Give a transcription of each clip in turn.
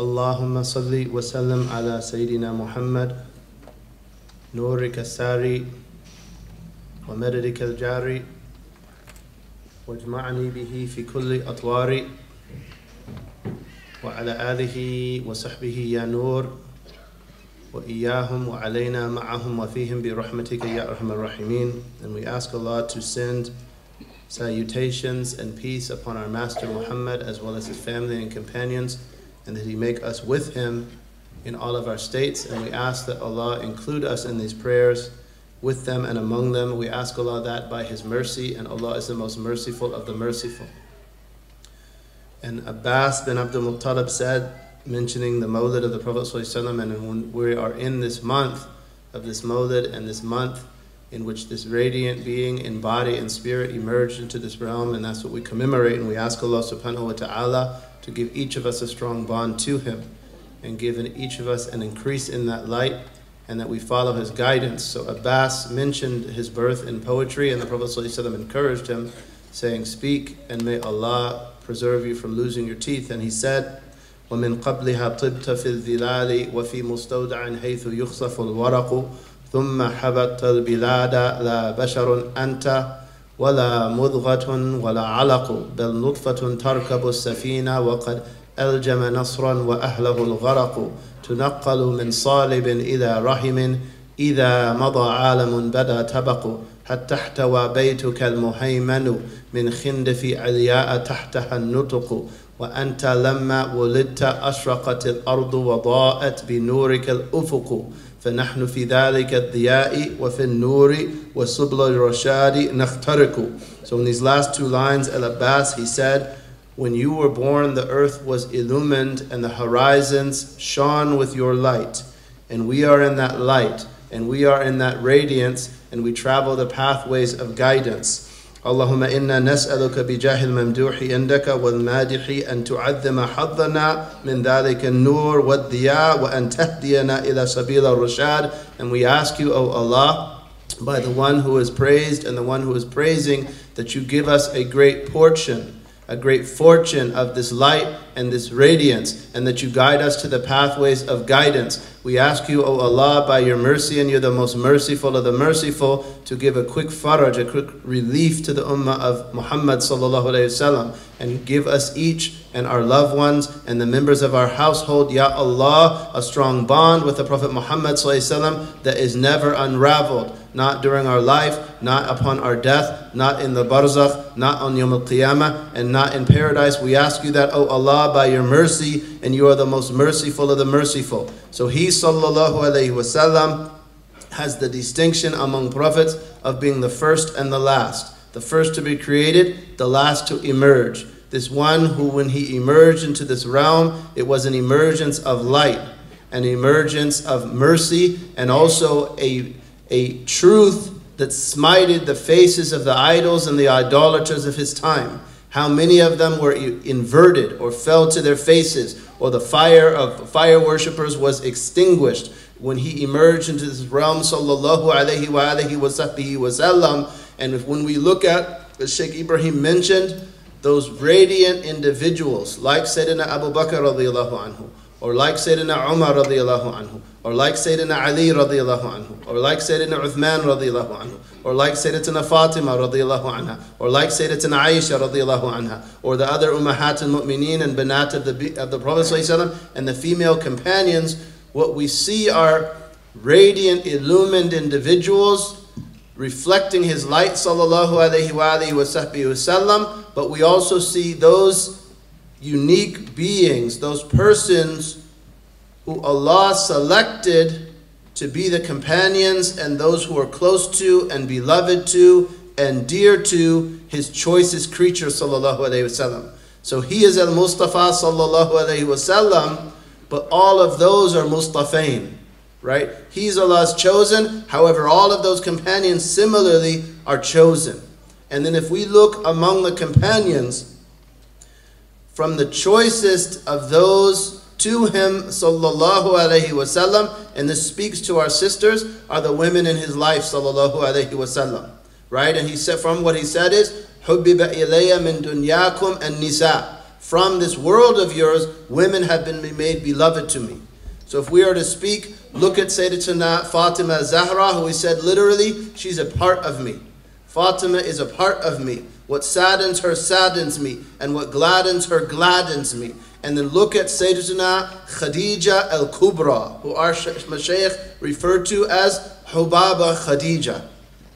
اللهم صل وسلم على سيدنا محمد نورك الساري ومددك الجاري واجمعني به في كل أطواري وعلى آله وصحبه يا نور وإياهم وعلينا معهم وفيهم برحمتك يا أرحم الراحمين And we ask Allah to send salutations and peace upon our Master Muhammad as well as his family and companions. And that he make us with him in all of our states and we ask that Allah include us in these prayers with them and among them. We ask Allah that by His mercy, and Allah is the most merciful of the merciful. And Abbas bin Abdul Muttalib said, mentioning the Mawlid of the Prophet and when we are in this month of this Mawlid and this month in which this radiant being in body and spirit emerged into this realm, and that's what we commemorate, and we ask Allah subhanahu wa ta'ala to give each of us a strong bond to Him and give each of us an increase in that light and that we follow his guidance. So Abbas mentioned his birth in poetry, and the Prophet ﷺ encouraged him, saying, Speak, and may Allah preserve you from losing your teeth. And he said, ومن قبلها طبت في الظلال وفي مستودع حيث يخصف الورق ثم حبت البلاد لا بشر أنت ولا مضغة ولا علق بل نطفة تركب السفينة وقد ألجم نصرا وأهله الغرق. تنقل من صالب إلى رحم إذا مضى عالم بدا تبق. حتى احتوى بيتك المهيمن من خندف علياء تحتها النطق؟ وأنت لما ولدت أشرقت الأرض وضاءت بنورك الأفق. فنحن في ذلك الضياء وفي النور وسبل الرشاد نخترق So in these last two lines, Al-Abbas, he said, When you were born, the earth was illumined and the horizons shone with your light. And we are in that light, and we are in that radiance, and we travel the pathways of guidance. اللهم إنا نسألك بجاه الممدوح عندك والمادح أن تعظم حظنا من ذلك النور والضياء وأن تهدينا إلى سبيل الرشاد and we ask you O Allah by the one who is praised and the one who is praising that you give us a great portion a great fortune of this light and this radiance, and that you guide us to the pathways of guidance. We ask you, O Allah, by your mercy, and you're the most merciful of the merciful, to give a quick faraj, a quick relief to the ummah of Muhammad and give us each and our loved ones and the members of our household, Ya Allah, a strong bond with the Prophet Muhammad that is never unraveled not during our life, not upon our death, not in the barzakh, not on Yom al-Qiyamah, and not in paradise. We ask you that, O Allah, by your mercy, and you are the most merciful of the merciful. So he, sallallahu alayhi wasallam, has the distinction among prophets of being the first and the last. The first to be created, the last to emerge. This one who, when he emerged into this realm, it was an emergence of light, an emergence of mercy, and also a a truth that smited the faces of the idols and the idolaters of his time. How many of them were inverted or fell to their faces, or the fire of fire worshippers was extinguished when he emerged into this realm, sallallahu alaihi wa alihi wasallam. And if, when we look at, as Sheikh Ibrahim mentioned, those radiant individuals like Sayyidina Abu Bakr radiallahu anhu, or like Sayyidina Umar radiallahu anhu, or like Sayyidina Ali radiallahu anhu, or like Sayyidina Uthman radiallahu anhu, or like Sayyidina Fatima radiallahu anha, or like Sayyidina Aisha radiallahu anha, or the other Ummahat al-Mu'mineen and Banat of the, of the Prophet and the female companions, what we see are radiant, illumined individuals reflecting his light sallallahu alayhi wa alayhi wa but we also see those unique beings, those persons who Allah selected to be the companions and those who are close to and beloved to and dear to his choicest creature sallallahu alaihi wasallam. So he is al Mustafa sallallahu alaihi wasallam, but all of those are Mustafain, right? He's Allah's chosen. However, all of those companions similarly are chosen. And then if we look among the companions, from the choicest of those to him sallallahu alaihi wasallam and this speaks to our sisters are the women in his life sallallahu alaihi wasallam right and he said from what he said is ilayya min dunyakum and nisa from this world of yours, women have been made beloved to me. So if we are to speak, look at Sayyidatuna Fatima Zahra, who he said literally, she's a part of me. Fatima is a part of me. What saddens her saddens me, and what gladdens her gladdens me. And then look at Sayyidatuna Khadija al Kubra, who our Mashaykh referred to as Hubaba Khadija,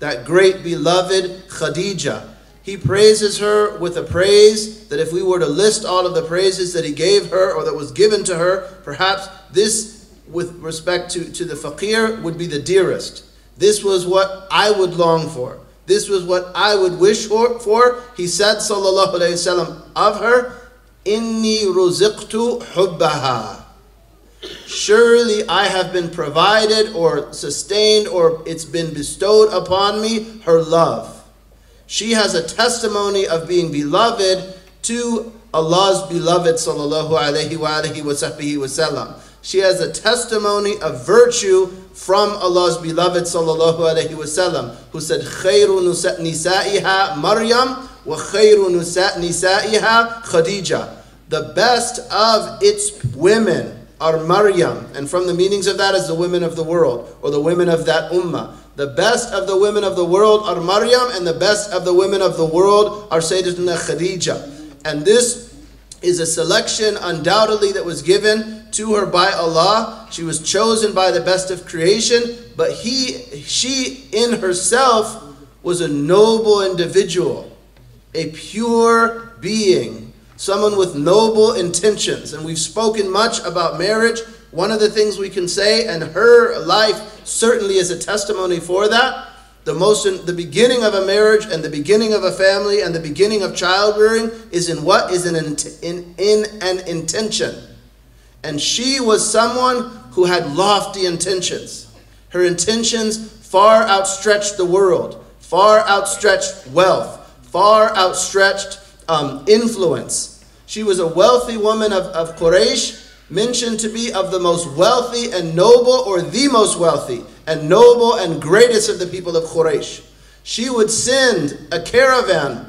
that great beloved Khadija. He praises her with a praise that if we were to list all of the praises that he gave her or that was given to her, perhaps this, with respect to, to the faqir, would be the dearest. This was what I would long for. This was what I would wish for. for. He said, sallallahu alayhi wasallam, of her, Inni ruziqtu hubbaha. Surely I have been provided or sustained or it's been bestowed upon me her love. She has a testimony of being beloved to Allah's beloved sallallahu alaihi wa. She has a testimony of virtue from Allah's beloved sallallahu alaihi wasallam, who said, "Khayru nisaiha Maryam wa khayru nisaiha Khadija." The best of its women are Maryam, and from the meanings of that is the women of the world or the women of that ummah. The best of the women of the world are Maryam, and the best of the women of the world are Sayyidatuna Khadija. And this is a selection undoubtedly that was given to her by Allah. She was chosen by the best of creation, but he, she in herself was a noble individual, a pure being, someone with noble intentions. And we've spoken much about marriage. One of the things we can say, and her life certainly is a testimony for that. The most in, the beginning of a marriage and the beginning of a family and the beginning of child rearing is in what is in, in, in an intention. And she was someone who had lofty intentions. Her intentions far outstretched the world, far outstretched wealth, far outstretched um, influence. She was a wealthy woman of, of Quraysh mentioned to be of the most wealthy and noble, or the most wealthy and noble and greatest of the people of Quraysh. She would send a caravan.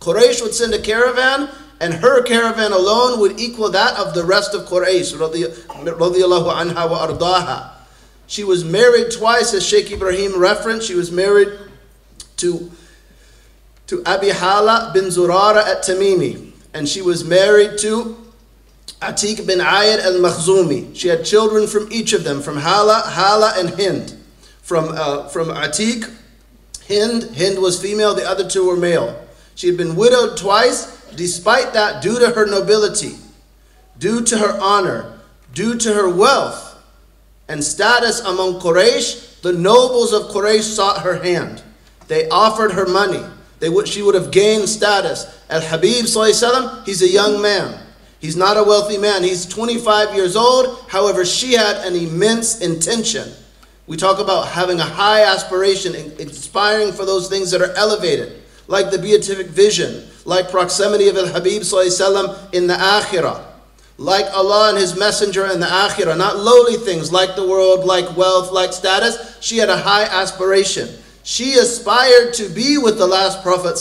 Quraysh would send a caravan, and her caravan alone would equal that of the rest of Quraysh. She was married twice, as Sheikh Ibrahim referenced. She was married to, to Abi Hala bin Zurara at Tamimi. And she was married to Atik bin Ayad al Makhzumi. She had children from each of them, from Hala, Hala, and Hind. From, uh, from Atik, Hind, Hind was female, the other two were male. She had been widowed twice, despite that, due to her nobility, due to her honor, due to her wealth and status among Quraysh, the nobles of Quraysh sought her hand. They offered her money. They would, she would have gained status. Al Habib, he's a young man. He's not a wealthy man. He's 25 years old. However, she had an immense intention. We talk about having a high aspiration, inspiring for those things that are elevated, like the beatific vision, like proximity of Al Habib in the Akhirah, like Allah and His Messenger in the Akhirah, not lowly things like the world, like wealth, like status. She had a high aspiration. She aspired to be with the last Prophet.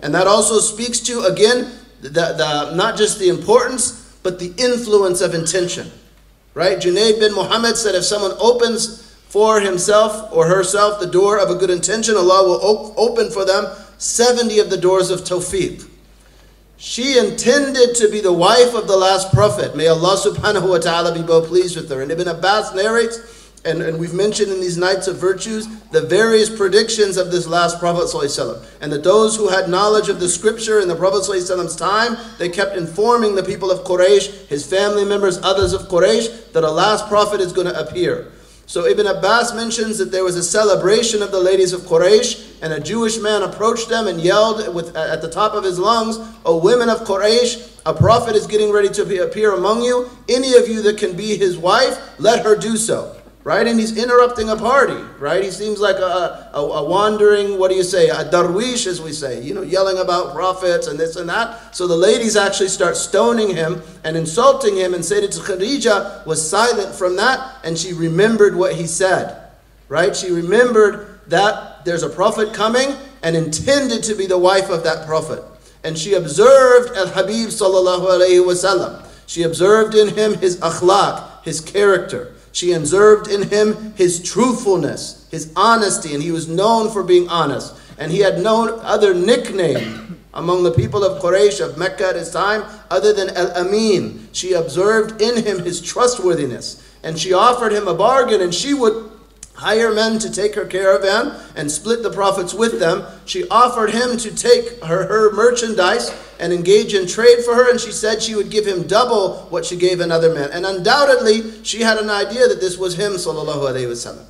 And that also speaks to, again, the, the, not just the importance, but the influence of intention. Right? Junaid bin Muhammad said if someone opens for himself or herself the door of a good intention, Allah will op- open for them 70 of the doors of tawfiq. She intended to be the wife of the last prophet. May Allah subhanahu wa ta'ala be both pleased with her. And Ibn Abbas narrates and, and we've mentioned in these nights of virtues the various predictions of this last Prophet. And that those who had knowledge of the scripture in the Prophet time, they kept informing the people of Quraysh, his family members, others of Quraysh, that a last prophet is going to appear. So Ibn Abbas mentions that there was a celebration of the ladies of Quraysh, and a Jewish man approached them and yelled with, at the top of his lungs, O women of Quraysh, a prophet is getting ready to appear among you. Any of you that can be his wife, let her do so right? And he's interrupting a party, right? He seems like a, a, a, wandering, what do you say, a darwish, as we say, you know, yelling about prophets and this and that. So the ladies actually start stoning him and insulting him, and Sayyidat Khadija was silent from that, and she remembered what he said, right? She remembered that there's a prophet coming and intended to be the wife of that prophet. And she observed Al Habib sallallahu alayhi wasallam. She observed in him his akhlaq, his character. She observed in him his truthfulness, his honesty, and he was known for being honest. And he had no other nickname among the people of Quraysh of Mecca at his time other than Al Amin. She observed in him his trustworthiness. And she offered him a bargain, and she would hire men to take her him and split the profits with them. She offered him to take her, her merchandise and engage in trade for her, and she said she would give him double what she gave another man. And undoubtedly, she had an idea that this was him, sallallahu alayhi wasallam.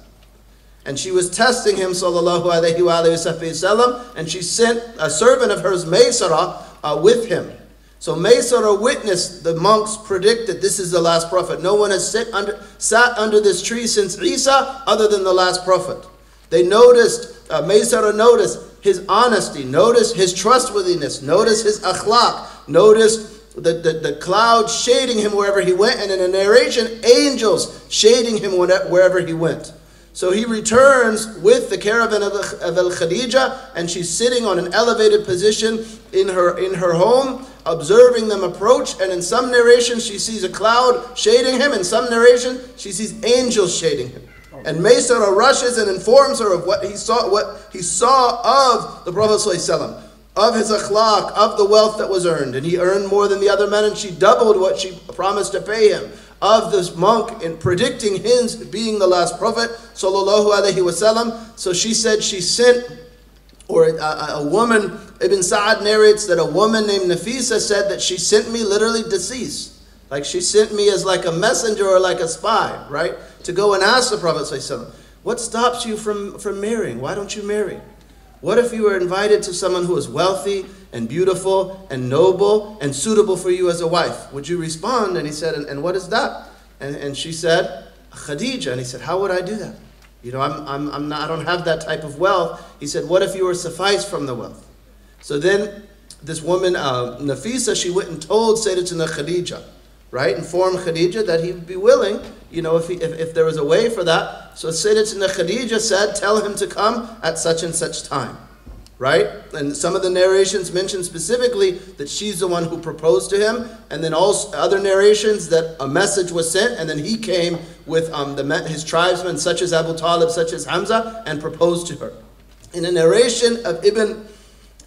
And she was testing him, sallallahu alayhi wasallam, and she sent a servant of hers, Maysara, uh, with him. So Maysara witnessed the monks predicted this is the last prophet. No one has sit under, sat under this tree since Isa other than the last prophet. They noticed, uh, noticed his honesty, noticed his trustworthiness, noticed his akhlaq, noticed the, the, the cloud shading him wherever he went, and in a narration, angels shading him wherever he went. So he returns with the caravan of Al Khadija, and she's sitting on an elevated position in her in her home, observing them approach. And in some narrations, she sees a cloud shading him. In some narration, she sees angels shading him. Oh. And Maysara rushes and informs her of what he saw, what he saw of the Prophet ﷺ, of his akhlaq, of the wealth that was earned. And he earned more than the other men, and she doubled what she promised to pay him of this monk in predicting his being the last prophet, sallallahu alaihi wasallam. So she said she sent, or a, a, woman, Ibn Sa'ad narrates that a woman named Nafisa said that she sent me literally dasisa. Like she sent me as like a messenger or like a spy, right? To go and ask the Prophet sallallahu what stops you from, from marrying? Why don't you marry? What if you were invited to someone who is wealthy and beautiful and noble and suitable for you as a wife? Would you respond? And he said, And, and what is that? And, and she said, Khadija. And he said, How would I do that? You know, I'm, I'm, I'm not, I don't have that type of wealth. He said, What if you were sufficed from the wealth? So then this woman, uh, Nafisa, she went and told Sayyidatina Khadija right? Inform Khadija that he would be willing, you know, if, he, if, if there was a way for that. So Sayyidatina Khadija said, tell him to come at such and such time, right? And some of the narrations mention specifically that she's the one who proposed to him, and then also other narrations that a message was sent, and then he came with um, the, his tribesmen, such as Abu Talib, such as Hamza, and proposed to her. In a narration of Ibn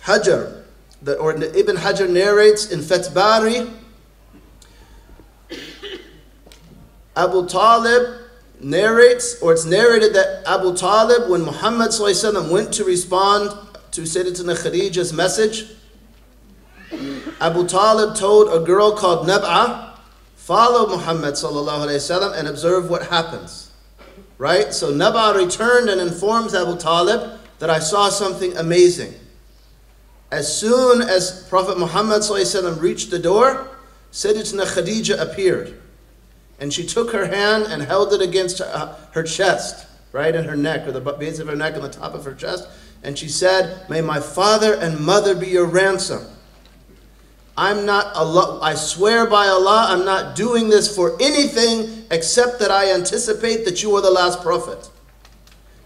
Hajar, the, or Ibn Hajar narrates in Fath Bari, Abu Talib narrates, or it's narrated that Abu Talib, when Muhammad went to respond to Sayyidatina Khadija's message, Abu Talib told a girl called Nab'a, follow Muhammad and observe what happens. Right? So Nab'a returned and informs Abu Talib that I saw something amazing. As soon as Prophet Muhammad reached the door, Sayyidatina Khadija appeared. And she took her hand and held it against her, her chest, right in her neck, or the base of her neck and the top of her chest. And she said, May my father and mother be your ransom. I'm not Allah, I swear by Allah, I'm not doing this for anything except that I anticipate that you are the last prophet.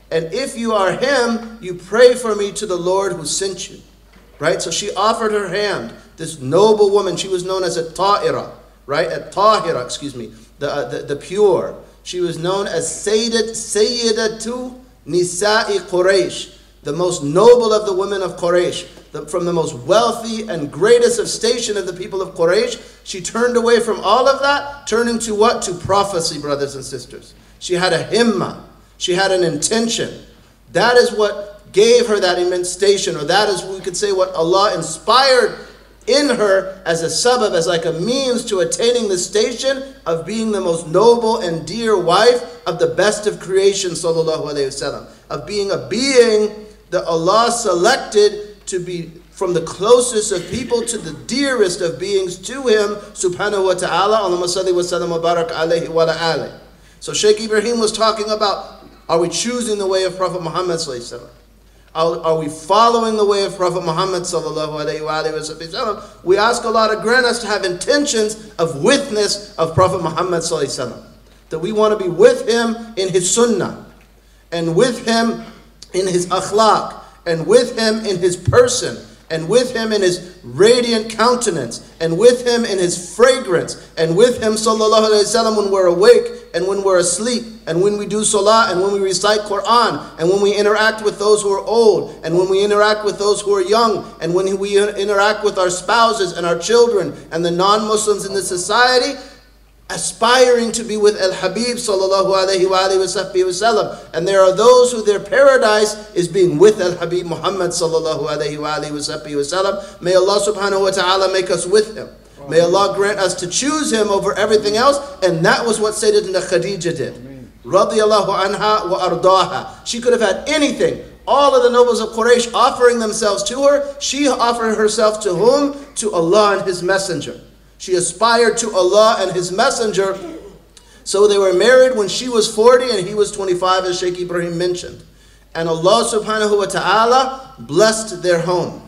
And if you are him, you pray for me to the Lord who sent you. Right? So she offered her hand. This noble woman, she was known as a ta'ira, right? A tahira, excuse me the, uh, the, the pure. She was known as Sayyidat, Sayyidatu Nisa'i Quraysh, the most noble of the women of Quraysh. The, from the most wealthy and greatest of station of the people of Quraysh, she turned away from all of that, turning to what? To prophecy, brothers and sisters. She had a himma. She had an intention. That is what gave her that immense station, or that is, we could say, what Allah inspired in her as a sabab, as like a means to attaining the station of being the most noble and dear wife of the best of creation, sallallahu alayhi wasallam, of being a being that Allah selected to be from the closest of people to the dearest of beings to Him, subhanahu wa ta'ala. Allahumma salli wa sallam wa barak alayhi wa. So Sheikh Ibrahim was talking about, are we choosing the way of Prophet Muhammad are, are, we following the way of Prophet Muhammad? We ask Allah to grant us to have intentions of witness of Prophet Muhammad. That we want to be with him in his sunnah, and with him in his akhlaq, and with him in his person, and with him in his radiant countenance, and with him in his fragrance, and with him, sallallahu alayhi wasallam, when we're awake and when we're asleep, and when we do salah, and when we recite Quran, and when we interact with those who are old, and when we interact with those who are young, and when we interact with our spouses and our children and the non Muslims in the society, aspiring to be with Al Habib sallallahu alaihi wasallam. And there are those who their paradise is being with Al Habib Muhammad sallallahu alaihi wasallam. May Allah subhanahu wa ta'ala make us with him. May Allah grant us to choose him over everything else. And that was what Sayyidatina Khadija did. Radiallahu anha wa ardaha. She could have had anything. All of the nobles of Quraysh offering themselves to her. She offered herself to whom? To Allah and His Messenger. She aspired to Allah and His Messenger. So they were married when she was 40 and he was 25, as Sheikh Ibrahim mentioned. And Allah subhanahu wa ta'ala blessed their home.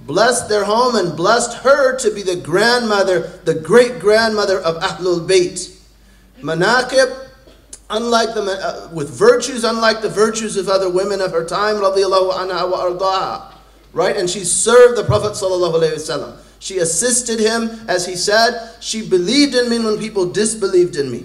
Blessed their home and blessed her to be the grandmother, the great grandmother of Ahlul Bayt. Manaqib, unlike the, uh, with virtues, unlike the virtues of other women of her time, radiallahu anha wa ardaha. Right? And she served the Prophet sallallahu alayhi wasallam. She assisted him, as he said. She believed in me when people disbelieved in me.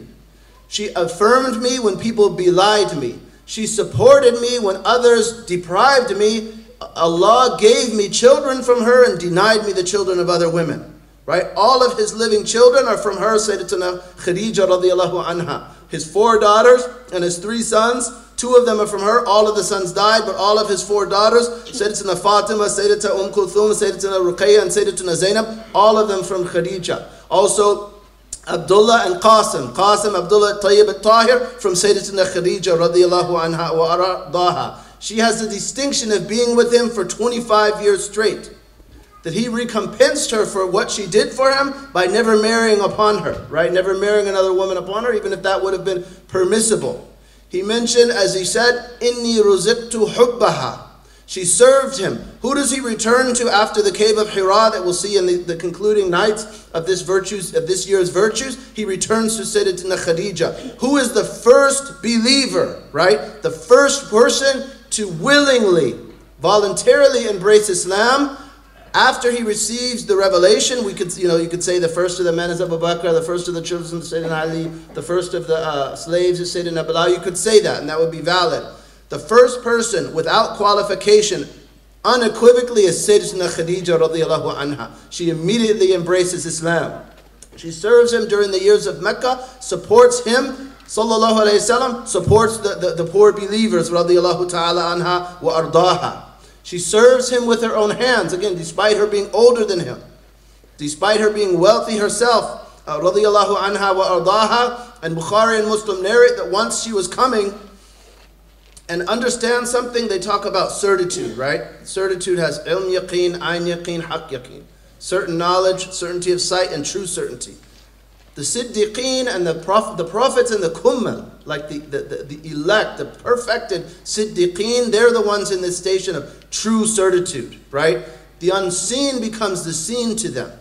She affirmed me when people belied me. She supported me when others deprived me. Allah gave me children from her and denied me the children of other women. Right? All of his living children are from her, Sayyidatuna Khadija radiallahu anha. His four daughters and his three sons Two of them are from her. All of the sons died, but all of his four daughters, Sayyidatina Fatima, Sayyidatina Umm Kulthum, Sayyidatina Ruqayya, and Sayyidatina Zainab, all of them from Khadija. Also, Abdullah and Qasim. Qasim, Abdullah, Tayyib al-Tahir from Sayyidatina Khadija radiallahu anha wa aradaha. She has the distinction of being with him for 25 years straight. That he recompensed her for what she did for him by never marrying upon her, right? Never marrying another woman upon her, even if that would have been permissible. He mentioned, as he said, Inni ruziqtu hubbaha. She served him. Who does he return to after the cave of Hira that we'll see in the, the concluding nights of this virtues of this year's virtues? He returns to Sayyidatina Khadija, who is the first believer, right? The first person to willingly, voluntarily embrace Islam after he receives the revelation, we could, you know, you could say the first of the men is Abu Bakr, the first of the children is Sayyidina Ali, the first of the uh, slaves is Sayyidina Bilal. You could say that, and that would be valid. The first person without qualification, unequivocally, is Sayyidina Khadija radiallahu anha. She immediately embraces Islam. She serves him during the years of Mecca, supports him, sallallahu alayhi wasallam, supports the, the, the poor believers, radiallahu ta'ala anha wa ardaha. She serves him with her own hands, again, despite her being older than him, despite her being wealthy herself. Uh, anha wa. And Bukhari and Muslim narrate that once she was coming and understand something, they talk about certitude, right? Certitude has ilm yaqeen, ayn yaqeen, haq yaqeen. Certain knowledge, certainty of sight, and true certainty. The Siddiqeen and the, the prophets and the Kummal, like the, the, the, the, elect, the perfected Siddiqeen, they're the ones in this station of true certitude, right? The unseen becomes the seen to them.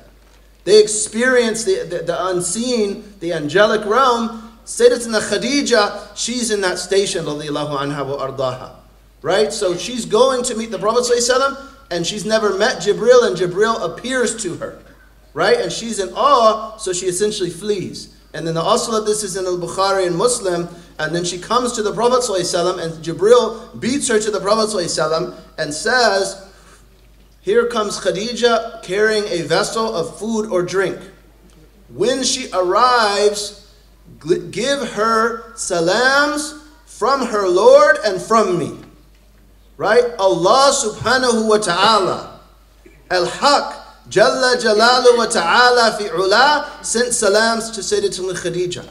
They experience the, the, the unseen, the angelic realm. Sayyidatina Khadija, she's in that station, anha wa ardaha. Right? So she's going to meet the Prophet and she's never met Jibril, and Jibril appears to her right? And she's in awe, so she essentially flees. And then the asl of this is in al-Bukhari and Muslim, and then she comes to the Prophet ﷺ, and Jibril beats her to the Prophet ﷺ and says, here comes Khadija carrying a vessel of food or drink. When she arrives, give her salams from her Lord and from me. Right? Allah subhanahu wa ta'ala. Al-Haq Jalla Jalalu wa Ta'ala fi ula sent salams to Sayyidatul Khadija.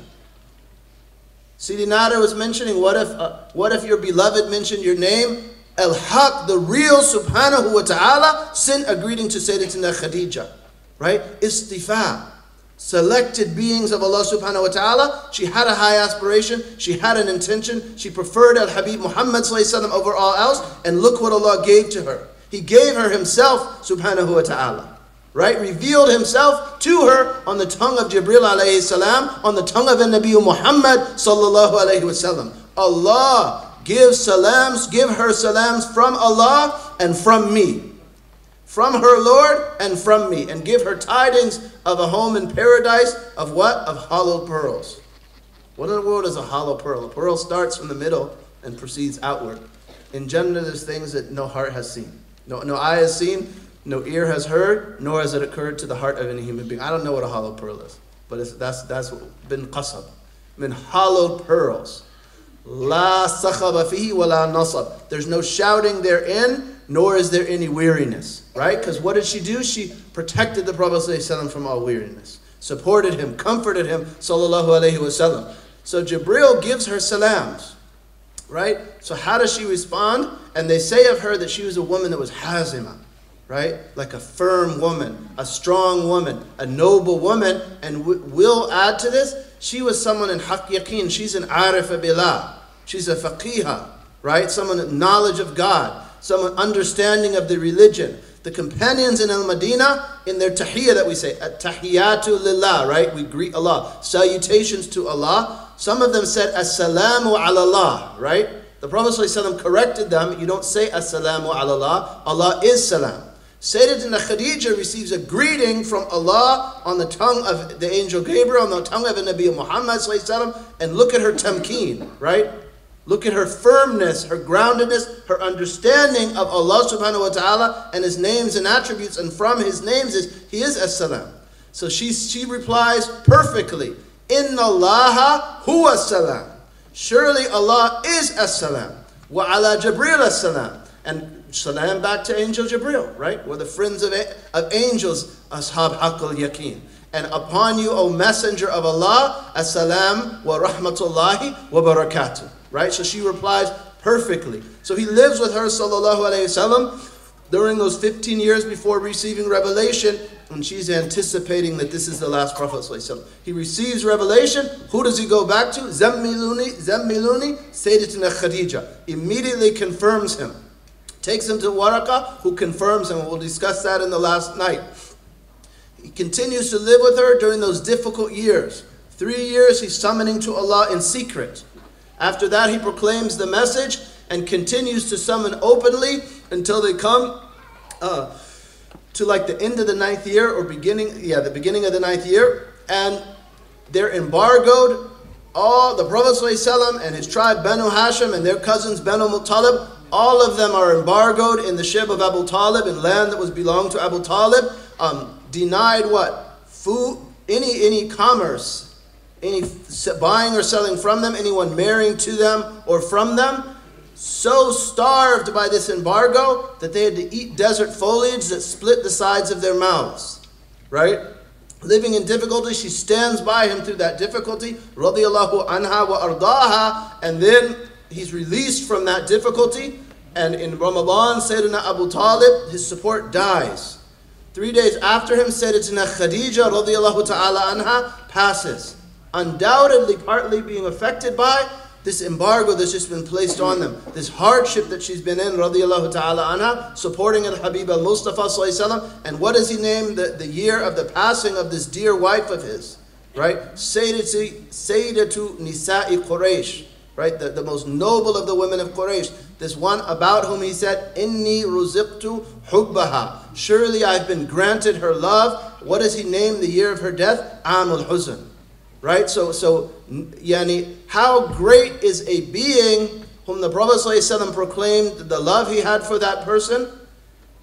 Sidi Nada was mentioning, what if, uh, what if your beloved mentioned your name? Al Haq, the real Subhanahu wa Ta'ala, sent a greeting to Sayyidatina Khadija. Right? Istifa. Selected beings of Allah subhanahu wa ta'ala. She had a high aspiration. She had an intention. She preferred Al Habib Muhammad over all else. And look what Allah gave to her. He gave her Himself subhanahu wa ta'ala right, revealed himself to her on the tongue of Jibril alayhi salam, on the tongue of the Nabi Muhammad sallallahu alayhi wasallam. Allah gives salams, give her salams from Allah and from me. from her Lord and from me, and give her tidings of a home in paradise of what? Of hollow pearls. What in the world is a hollow pearl? A pearl starts from the middle and proceeds outward. In Jannah, there's things that no heart has seen, no, no eye has seen, no ear has heard, nor has it occurred to the heart of any human being. I don't know what a hollow pearl is, but that's that's bin qasab, min hollowed pearls. La sakhaba fihi wa la nasab. There's no shouting therein, nor is there any weariness. Right? Because what did she do? She protected the Prophet ﷺ from all weariness, supported him, comforted him, sallallahu alaihi wasallam. So Jibril gives her salams. Right? So how does she respond? And they say of her that she was a woman that was hazima right? Like a firm woman, a strong woman, a noble woman. And we'll add to this, she was someone in haq yaqeen. She's an arifa billah. She's a faqiha, right? Someone with knowledge of God, someone understanding of the religion. The companions in Al Madinah, in their tahiyyah that we say, tahiyatu lillah, right? We greet Allah. Salutations to Allah. Some of them said, Assalamu ala Allah, right? The Prophet ﷺ corrected them. You don't say Assalamu ala Allah. Allah is salam. Sayyidatina Khadija receives a greeting from Allah on the tongue of the angel Gabriel, on the tongue of the Nabi Muhammad, and look at her tamkeen, right? Look at her firmness, her groundedness, her understanding of Allah subhanahu wa ta'ala and His names and attributes, and from His names is He is As-Salam. So she, she replies perfectly, Inna Allah huwa salam. Surely Allah is As-Salam. Wa ala Jibril As-Salam. And salam back to Angel Jibril, right? We're the friends of, of angels, ashab haqqal yaqeen. And upon you, O Messenger of Allah, assalam wa rahmatullahi wa barakatuh. Right? So she replies perfectly. So he lives with her, sallallahu alayhi wasallam, during those 15 years before receiving revelation, and she's anticipating that this is the last Prophet. He receives revelation. Who does he go back to? Zammiluni, Zammiluni, Sayyidatina Khadija. Immediately confirms him takes him to Waraka, who confirms him. We'll discuss that in the last night. He continues to live with her during those difficult years. Three years he's summoning to Allah in secret. After that, he proclaims the message and continues to summon openly until they come uh, to like the end of the ninth year or beginning, yeah, the beginning of the ninth year, and they're embargoed. All the Prophet ﷺ and his tribe Banu Hashim and their cousins Banu Muttalib all of them are embargoed in the shi'b of Abu Talib, in land that was belonged to Abu Talib. Um, denied what? Food, any, any commerce, any buying or selling from them, anyone marrying to them or from them. So starved by this embargo that they had to eat desert foliage that split the sides of their mouths. Right? living in difficulty, she stands by him through that difficulty, radiallahu anha wa ardaha, and then he's released from that difficulty. And in Ramadan, Sayyidina Abu Talib, his support dies. Three days after him, Sayyidina Khadija radiallahu ta'ala anha passes. Undoubtedly, partly being affected by this embargo that's just been placed on them, this hardship that she's been in, radiallahu ta'ala anha, supporting al Habib al Mustafa. And what does he name the, the year of the passing of this dear wife of his? Right? Sayyidatu, Nisa'i Quraysh right? The, the most noble of the women of Quraysh. This one about whom he said, Inni ruziqtu hubbaha. Surely I've been granted her love. What does he name the year of her death? Amul Huzn. Right? So, so yani, how great is a being whom the Prophet ﷺ proclaimed the love he had for that person,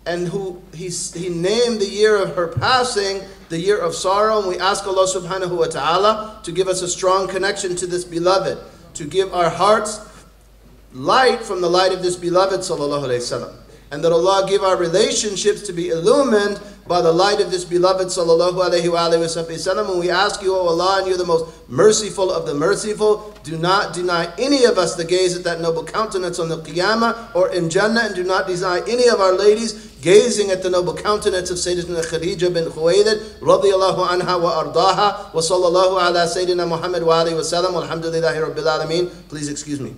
and who he, he named the year of her passing the year of sorrow. And we ask Allah subhanahu wa ta'ala to give us a strong connection to this beloved to give our hearts light from the light of this beloved sallallahu alaihi wasallam and that Allah give our relationships to be illumined by the light of this beloved sallallahu alaihi wasallam. And we ask you, O Allah, and you're the most merciful of the merciful, do not deny any of us the gaze at that noble countenance on the Qiyamah or in Jannah, and do not deny any of our ladies gazing at the noble countenance of Sayyidina Khadija bin Khuwaylid, radiyallahu anha wa ardaha, wa sallallahu ala Sayyidina Muhammad wa alihi wa sallam, walhamdulillahi rabbil alameen. Please excuse me.